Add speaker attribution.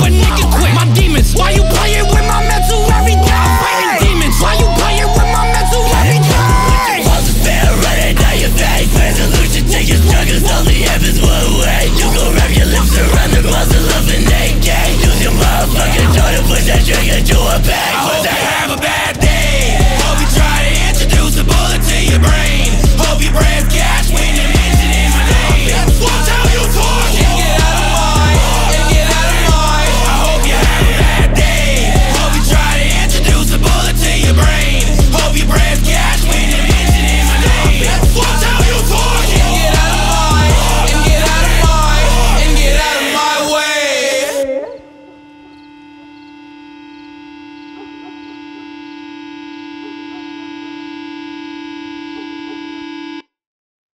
Speaker 1: but niggas quit. My demons, why you